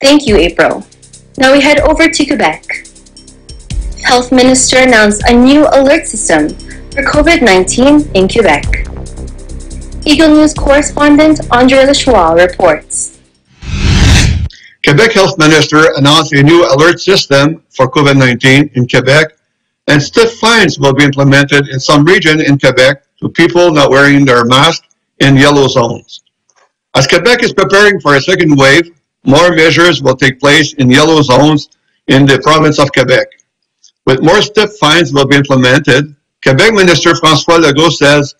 Thank you, April. Now we head over to Quebec. Health Minister announced a new alert system for COVID-19 in Quebec. Eagle News correspondent Andre Lajoie reports. Quebec Health Minister announced a new alert system for COVID-19 in Quebec and stiff fines will be implemented in some region in Quebec to people not wearing their mask in yellow zones. As Quebec is preparing for a second wave, more measures will take place in yellow zones in the province of Quebec. With more stiff fines will be implemented, Quebec Minister François Legault says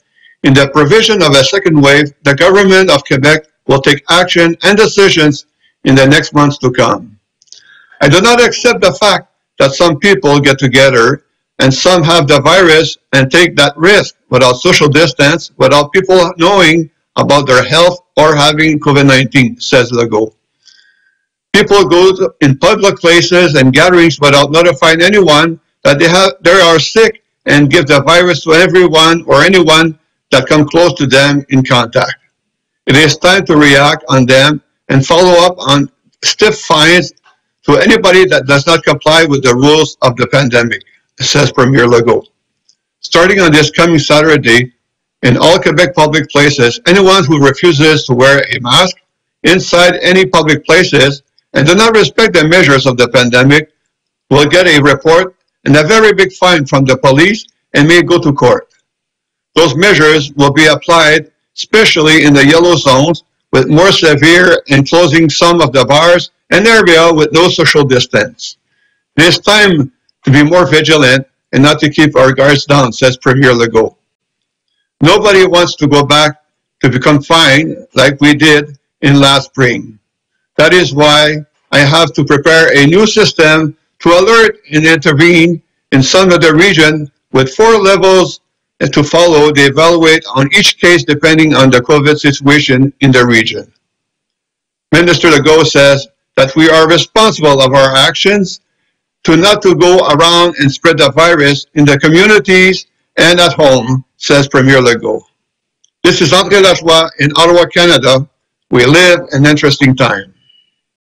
in the provision of a second wave, the government of Quebec will take action and decisions in the next months to come. I do not accept the fact that some people get together and some have the virus and take that risk without social distance, without people knowing about their health or having COVID-19, says Legault. People go in public places and gatherings without notifying anyone that they have they are sick and give the virus to everyone or anyone that come close to them in contact. It is time to react on them and follow up on stiff fines to anybody that does not comply with the rules of the pandemic, says Premier Legault. Starting on this coming Saturday, in all Quebec public places, anyone who refuses to wear a mask inside any public places and do not respect the measures of the pandemic will get a report and a very big fine from the police and may go to court. Those measures will be applied, especially in the yellow zones, with more severe in closing some of the bars and area with no social distance. It is time to be more vigilant and not to keep our guards down, says Premier Legault. Nobody wants to go back to become fine like we did in last spring. That is why I have to prepare a new system to alert and intervene in some of the region with four levels to follow they evaluate on each case depending on the COVID situation in the region. Minister Legault says that we are responsible of our actions to not to go around and spread the virus in the communities and at home, says Premier Legault. This is André Lajoie in Ottawa, Canada. We live an interesting time.